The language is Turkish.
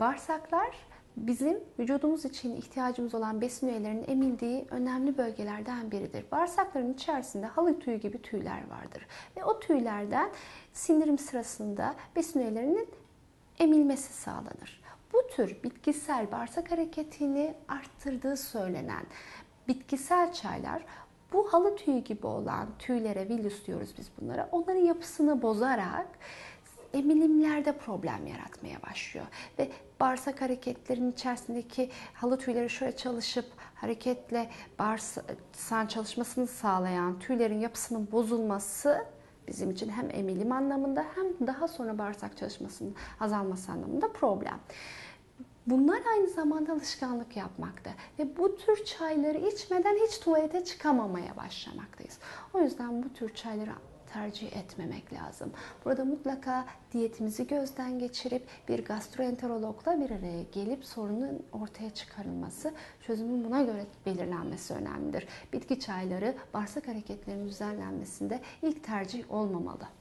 Bağırsaklar bizim vücudumuz için ihtiyacımız olan besin üyelerinin emildiği önemli bölgelerden biridir. Bağırsakların içerisinde halı tüyü gibi tüyler vardır. Ve o tüylerden sindirim sırasında besin üyelerinin emilmesi sağlanır. Bu tür bitkisel bağırsak hareketini arttırdığı söylenen bitkisel çaylar bu halı tüyü gibi olan tüylere, villus diyoruz biz bunlara, onların yapısını bozarak emilimlerde problem yaratmaya başlıyor. Ve bağırsak hareketlerinin içerisindeki halı tüyleri şöyle çalışıp hareketle bağırsağın çalışmasını sağlayan tüylerin yapısının bozulması bizim için hem emilim anlamında hem daha sonra bağırsak çalışmasının azalması anlamında problem. Bunlar aynı zamanda alışkanlık yapmakta ve bu tür çayları içmeden hiç tuvalete çıkamamaya başlamaktayız. O yüzden bu tür çayları tercih etmemek lazım. Burada mutlaka diyetimizi gözden geçirip bir gastroenterologla bir araya gelip sorunun ortaya çıkarılması, çözümün buna göre belirlenmesi önemlidir. Bitki çayları bağırsak hareketlerinin düzenlenmesinde ilk tercih olmamalı.